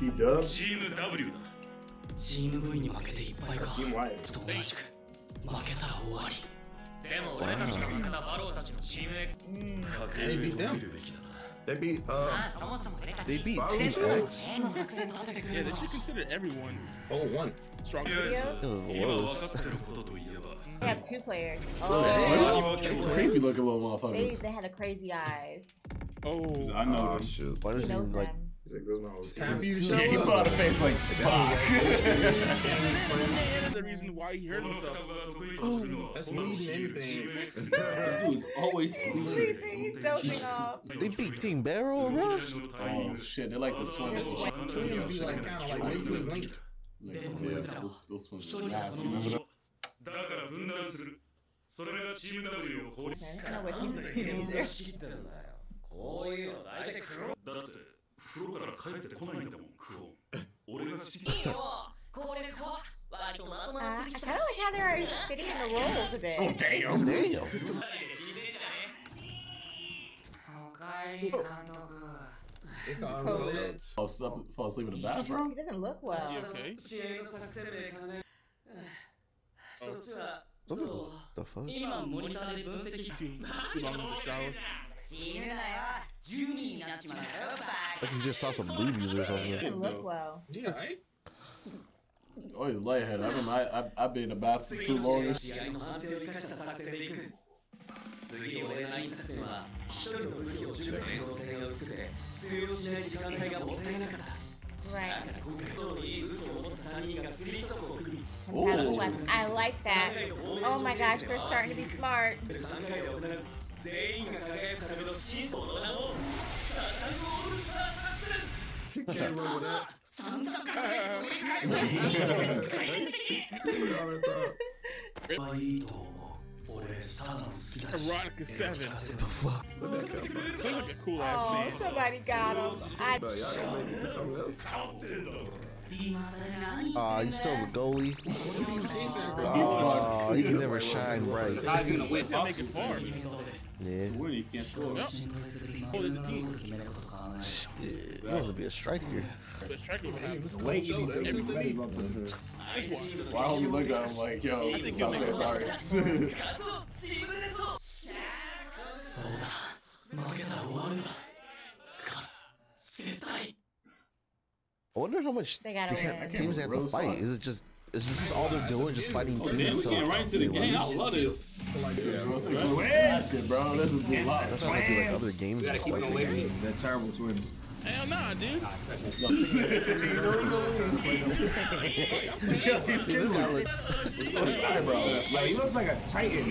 Keep dub. チーム W だチーム V に負けていっぱいか Team White. と同じく負けたら終わりでも俺たちが負けたバローたちのチーム X 格上と見るべきだな They beat uh あそもそも俺たち they beat Team X. 変な作戦立ててくれ Yeah, る they should consider everyone Oh one. strong. とりあえ Videos? ず今分かってることといえば They have two players. Twins? Oh, Creepy looking little they, motherfuckers. they had the crazy eyes. Oh, I know. Oh them. shoot. Why does He he knows like? them. He's like, those my old time for you teammates. to show Yeah, he up. put on a face like fuck. the reason why he hurt この himself. 双子が得意とするのは That's この me チ and ーム everything. X Dude's always Sleeping, he's dozing off. They beat King Barrel Rush. Oh shit, they're like the twins. Twins be like kind of like way too linked. Yeah, those, those twins are nasty. Remember that? だから分断するそれがチーム W を効率 I don't know what he's doing either. 仕切ってるんだよこういうの大体黒だって 風呂から帰ってこないんだもんクオン俺が知りいよこれこ割とまとも Uh, なっ I てき kind た of like how they're fitting in the roles a bit. Oh damn! Damn. おかえり監督. Fall asleep, fall asleep in the bathroom? He doesn't look well. Is he okay? What ど the fuck? う今モニターで分析し Too, too long of a shower. 死ぬな Like you just saw some boobies or something. You look well. Yeah, right? Oh, Always lightheaded. I remember I, I, I've been in the bath for too long. Right. Ooh. I like that. Oh my gosh, they're starting to be smart. 3回で行う全員が輝くための真相の名をサタンオールスター作戦 Can't remember that. 散々考えてそれか Put it all at the いいと思う俺サザン好きだし Erotica 7. The fuck? Where'd that come from? Looks like a cool ass Oh, man. somebody got him. I But y'all gonna make it do something else. 今さら何 Aw, he's still the goalie. He's fucked. Aw, he can never shine bright. How's he gonna win? Yeah. Win, you can't score. Yep. Oh, the team. It was to be a strike here. A strike even happened. Late, you everybody Why don't you look at him like, yo, I'm sorry. I wonder how much they gotta they teams have to fight. Is it just is this all they're doing, just fighting oh, teams? Oh, man, we getting right into the game. I love this. Basket, bro. This is a lot. That's not like like other games. Just like the game. That terrible twin. Hell nah, dude. Eyebrows. Like he looks like a titan.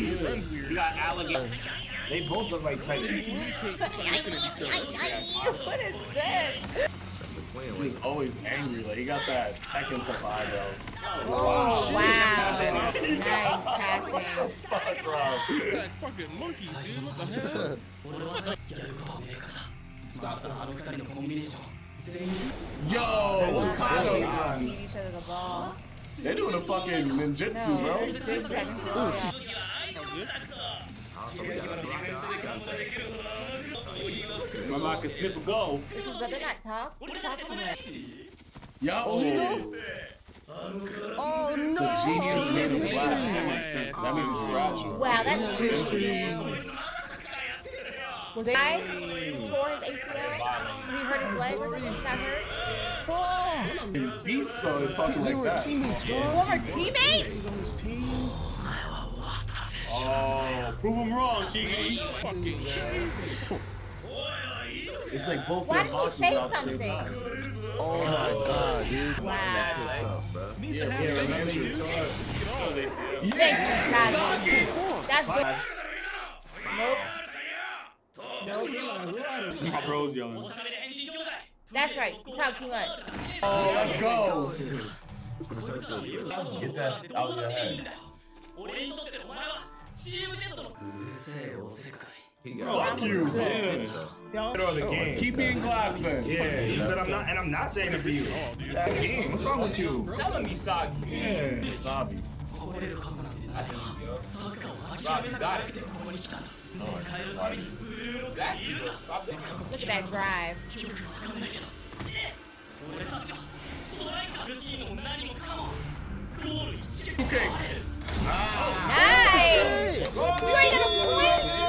You got alligator. They both look like titans. what is this? He's always angry. Like he got that Tekken type eyebrows. Oh, wow fucking monkey, dude. Yo, what kind the. They're doing a fucking ninjutsu, bro. Ooh. My mark is snip a go. Talk. Talk to me. Yo. Oh. The genius made of glass. That means it's fragile. Wow, that's history. Was it guy tore his ACL? He hurt his leg or something? He got hurt? He started talking They like were that. teammates, bro. Former teammate? Oh, prove him wrong, Chigi. Fucking It's like both Why their did bosses say out the same time. Oh my god, dude. Wow. needs to Yeah, have yeah, baby, remember dude. you told Thank you, Sagi. That's good. Nope. Nope. My bro's yelling. おしゃべり変人兄弟 That's right. You talk too much. Oh, let's go. Get that out of your head. 俺にとってお前は CMZ のうるせえおせっかい he got Fuck you. Yeah. Yo, the game. Keep me in class then. Yeah. He said I'm not, and I'm not saying it for you. That game. What's wrong with you? Tell me Sagi. Yeah. Misabi. Look at that drive. Okay. Nice. You ain't got a point.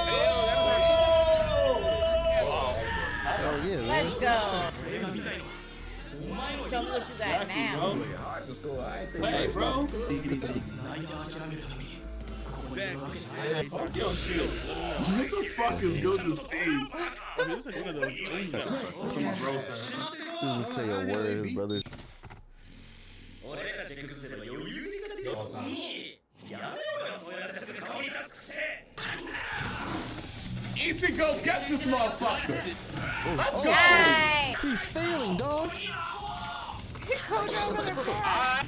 Let's go. Don't look at that now. Hey, bro. Fuck your shit. What the fuck is Gojo's face? This doesn't say a word, his brother. Ichigo, get this motherfucker! Let's go! Yay. He's failing, dog. Go down to the ground.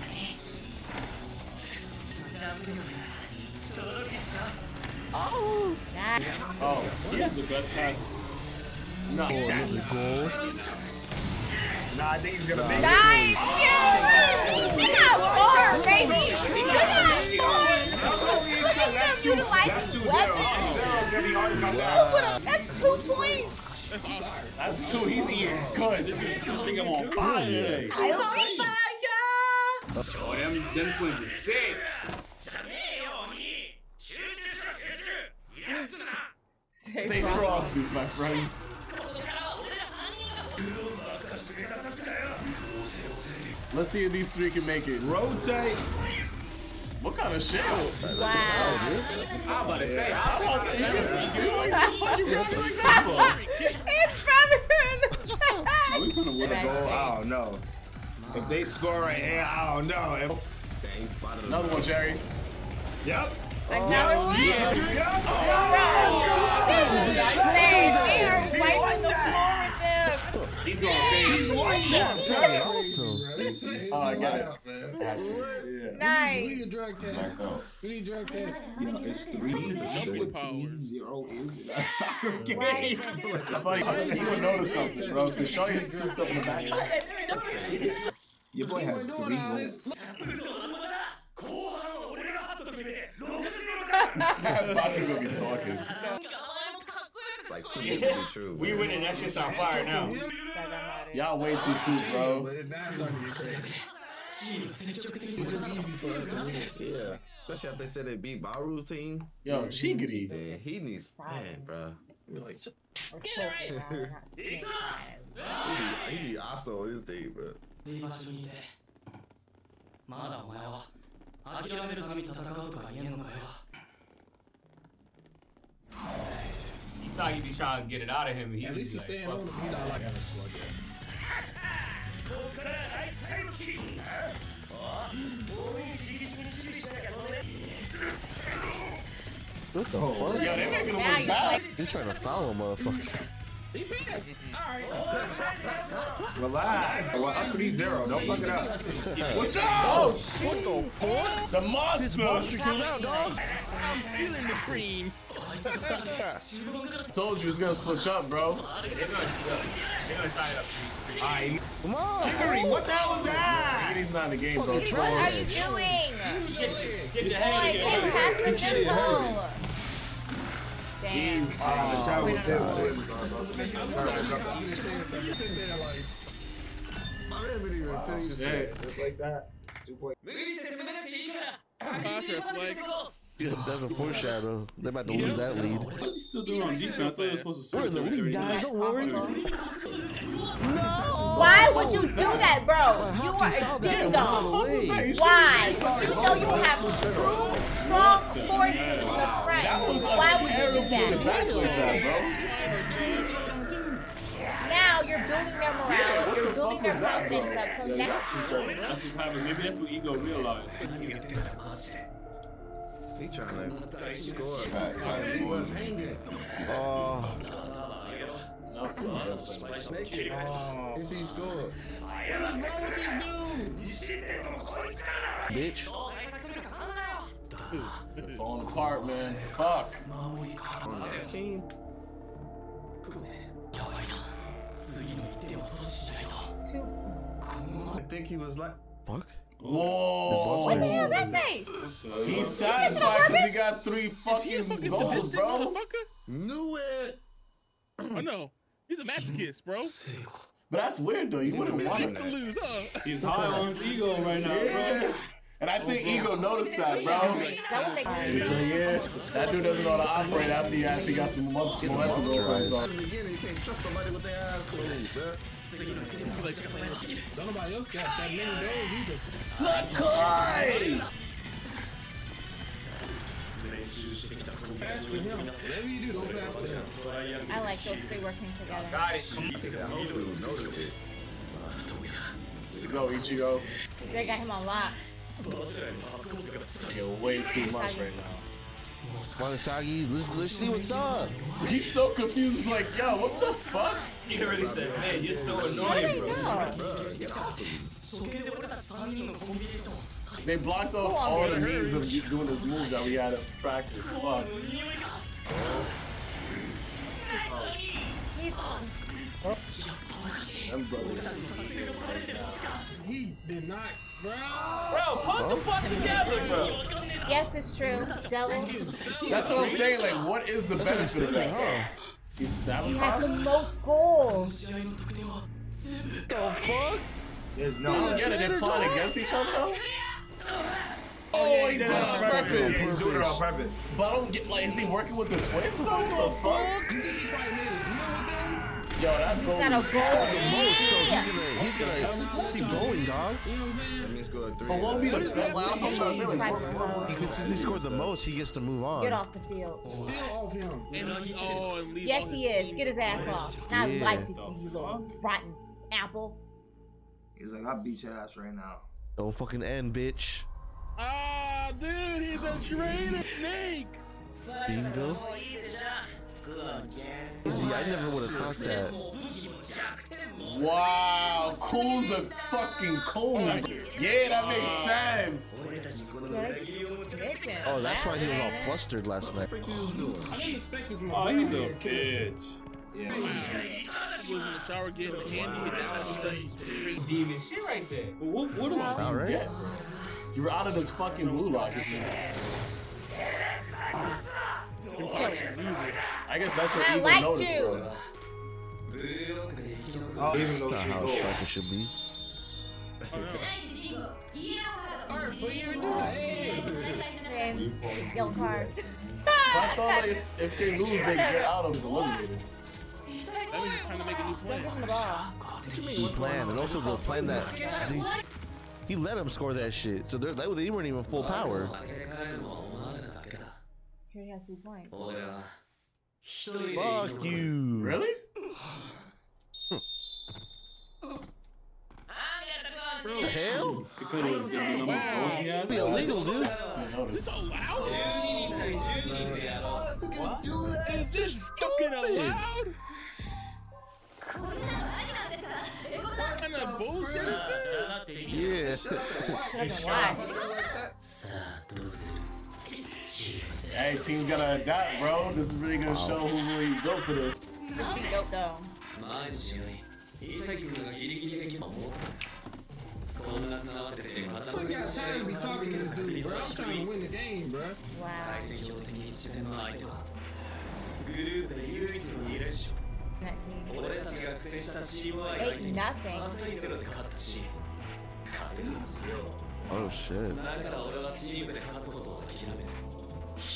Oh! Nice. Oh, he has the best pass. Not. Nah, I think he's gonna make nice. it. Nice! We got four, baby! We got four! That's two to life. That's That's two points! That's too easy good. I think I'm on fire. I'm on fire! Oh, them, them twins are sick. Stay, Stay frosted, my friends. Let's see if these three can make it. Rotate! What kind of shit? Wow. I'm about to say, I lost it. What the fuck you got me like that It's probably in the for? Are we gonna win a Oh, goal? I don't know. If they score right here, I don't know. If, Dang, he spotted Another one, Jerry. yep. Another one. Yep. Man, they are wiping the floor with them. He's white now, Awesome. Oh, I got it. Nice. We need drug test. We need drug test. It's three. Zero. is a soccer game. It's funny. You would notice something, bro. the show had souped up in the back. Your boy has three goals. Bakugo gonna be talking. It's like too good to be true. We winning. That shit's on fire now. Y'all way too sweet, bro. Yeah. Especially after they said they beat Barou's team. Yo, Chigiri. Man, he needs man, bro. You're like, Get it right. he need Asta on his thing, bro. まだお前は諦めるために戦うとか言えんのかよ。Isagi be trying to get it out of him. He At least he's staying on. the beat. I like having a slug yet. What the fuck? Yo, they making him Now look you're bad. He's trying to foul a motherfucker. Relax. Well, up three zero. Don't fuck it up. Watch oh, out! What the fuck? The monster! Monster came out, dog. I'm stealing the cream. Told you it's gonna switch up, bro. Alright. Come on. Hickory, what the hell was that? He's not in the game, bro. what are you doing? Boy, get past the simple. Damn. He's Uh, the terrible twins are about to make a terrible comeback. I didn't even tell you to say shit. Just like that. It's two points. Yeah, that's a foreshadow. They're about to lose that lead. What is he still doing on defense? I thought he was supposed to We're in the lead, guys. Don't worry. No! Why would you do that, bro? You are a dingo. Why? You know you have two strong forces in the front. Why would you do that? Now you're building their morale. You're building their confidence up. So now. That's just having. Maybe that's what ego realized. He trying to score. He was hanging. Oh. oh. If he. Bitch. It's falling apart, man. Fuck. I think he was like. Fuck. Whoa. what the hell is that face? He's satisfied because he got three fucking Fucking goals, bro. knew it. Oh no, he's a masochist, bro. But that's weird though. You wouldn't want Just to to lose, huh? He's high on his ego right now, Yeah. bro. And I think oh, Ego noticed that, bro. That would make So sense. yeah, that dude doesn't know how to operate after he actually got some momentum momentum over himself. In the beginning, you can't trust somebody with their eyes closed, bruh. Don't nobody else got that many goals either. Sakai! Pass to him. Whatever you do, don't pass to him. I like those three working together. Got it. Let's go, Ichigo. They got him on lock. You're way too much right now. Monosagi, let's, let's see what's up. He's so confused. He's like, yo, what the fuck? He already said, man, you're so annoying, they bro. know? They blocked off Go on, all the man. means of you doing this move that we had to practice. Fuck. He's Them brothers. He did not, bro. Bro, put the fuck together, bro. yes, it's true. Devil. That's what I'm saying. Like, what is the benefit of thinking, that? Huh? He's He has the most goals. The fuck? There's no. don't get it. They're plotting against each other. Oh, Oh, he he's did doing it it on on purpose. purpose. He's doing it on purpose. But I don't get like, is he working with the twins though? What the fuck? Yo, that goal Got a is goal. Most, so he's gonna, he's gonna keep going, dog. You know what I'm saying? That means go to three. But what would be the best? Like, that's what I'm trying to say. Like, Fight what- for what- goals. Because since he scored the most, he gets to move on. Get off the field. Still off him. And he, oh, and leave Yes, he is. Get his ass off. Not Yeah. like to you little rotten apple. He's like, I'll beat your ass right now. Don't fucking end, bitch. Ah, dude, he's a traitor snake. Bingo. See, I never would have thought that. Wow, Coon's a fucking coon. Yeah, that makes sense. Snitching. Oh, that's why he was all flustered last night. I didn't expect this Oh, man. he's a bitch. Yeah. He was in the shower getting the handy, and then all of a sudden he's straight Demon shit right there. But what, what is All right. Yeah. You're out of this fucking blue rocket. I guess that's what I evil like noticed, you. bro. Oh, even though that's how striker should be. Oh, no. cards. I thought like, if, they lose, they get out of this eliminated. That means he's trying to make a new plan. What ah, you mean? What plan? And also the plan that he, let him score that shit. So they, they weren't even full power. Here he has two points. Oh, 俺は一人で生き残 Fuck る you. Really? What the hell? Wow. It'd be illegal, dude. I noticed. So loud? 12人対12人でやろう Is this fucking allowed? What kind of bullshit is that? Yeah. Hey, team's gotta adapt, bro. This is really gonna wow. show who really built for this. Look talking to bro. I'm trying to win the game, bro. Wow. Oh shit.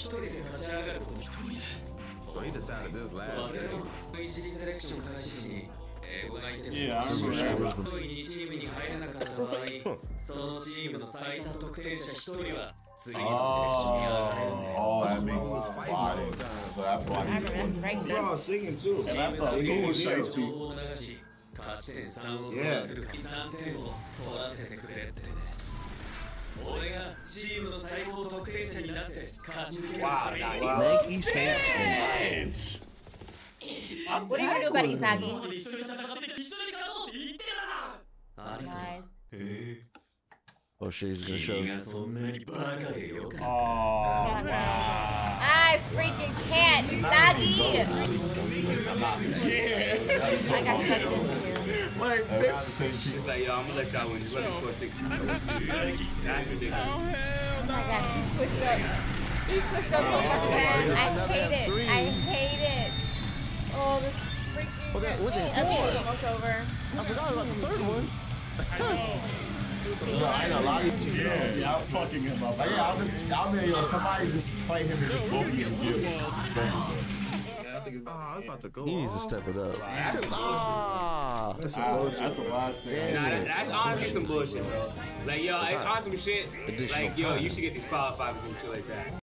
一人で立ち上がることできたので So he decided this last day. Yeah, I remember that. Huh. Oh, oh, that makes us fight all the time. So that's why he's doing it. singing too. And I thought he was shiesty. Yeah. 俺がチームの最高得点者になって勝ち抜ける Wow, ために nice. Snakey, snake, snake. Bitch. What are you gonna do about Isagi? 一緒に戦って一緒に勝とうって言ってたありがとう Nice. Oh shit, he's gonna show. 君がそんなにバカでよかった Oh, wow. I freaking can't, Isagi! I got such into you. like, bitch. It's like, yo, I'm gonna let y'all win. Just let score 60. That's ridiculous. Oh, hell Oh my god, he switched up. He switched up so much, oh, man. I hate it. I hate it. Oh, this freaking. Well, that- what the Hey, four? okay, almost over. I forgot about the third one. No, I ain't a lot of you. Yeah, yeah, I'm fucking him up. Yeah, I'm just, I'm in, yo, somebody just fight him in the both of you. Oh, I was about to go. He needs to step it up. That's some Ah. That's some bullshit. that's a last thing. Yeah. Nah, that, that's honestly some bullshit, bro. Like, yo, it's awesome shit. Like, yo, you should get disqualified for some shit like that.